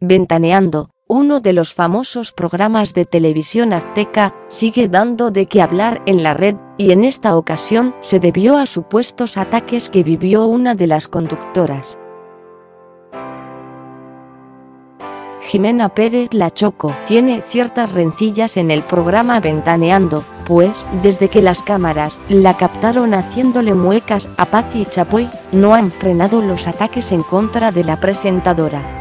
Ventaneando, uno de los famosos programas de televisión azteca, sigue dando de qué hablar en la red, y en esta ocasión se debió a supuestos ataques que vivió una de las conductoras. Jimena Pérez La Choco tiene ciertas rencillas en el programa Ventaneando, pues, desde que las cámaras la captaron haciéndole muecas a Patti Chapoy, no han frenado los ataques en contra de la presentadora.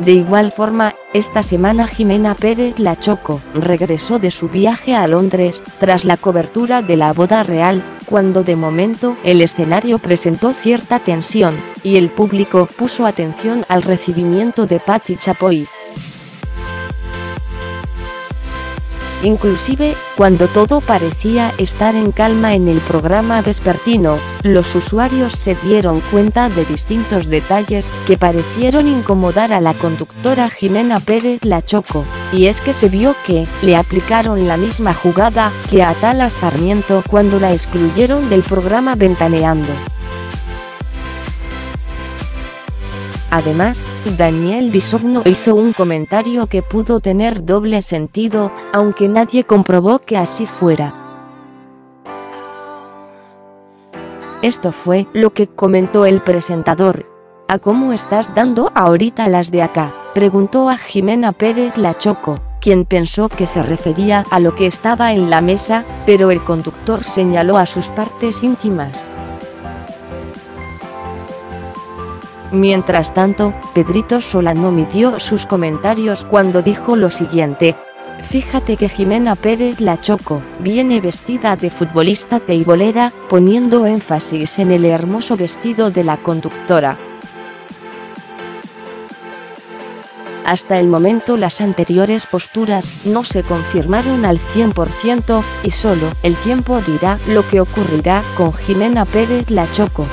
De igual forma, esta semana Jimena Pérez La Choco regresó de su viaje a Londres, tras la cobertura de la boda real, cuando de momento el escenario presentó cierta tensión, y el público puso atención al recibimiento de Patti Chapoy. Inclusive, cuando todo parecía estar en calma en el programa vespertino, los usuarios se dieron cuenta de distintos detalles que parecieron incomodar a la conductora Jimena Pérez La Choco, y es que se vio que le aplicaron la misma jugada que a Tala Sarmiento cuando la excluyeron del programa Ventaneando. Además, Daniel Bisogno hizo un comentario que pudo tener doble sentido, aunque nadie comprobó que así fuera. Esto fue lo que comentó el presentador. ¿A cómo estás dando ahorita las de acá? Preguntó a Jimena Pérez La Choco, quien pensó que se refería a lo que estaba en la mesa, pero el conductor señaló a sus partes íntimas. Mientras tanto, Pedrito Solano omitió sus comentarios cuando dijo lo siguiente. Fíjate que Jimena Pérez La Choco viene vestida de futbolista teibolera, poniendo énfasis en el hermoso vestido de la conductora. Hasta el momento las anteriores posturas no se confirmaron al 100% y solo el tiempo dirá lo que ocurrirá con Jimena Pérez La Choco.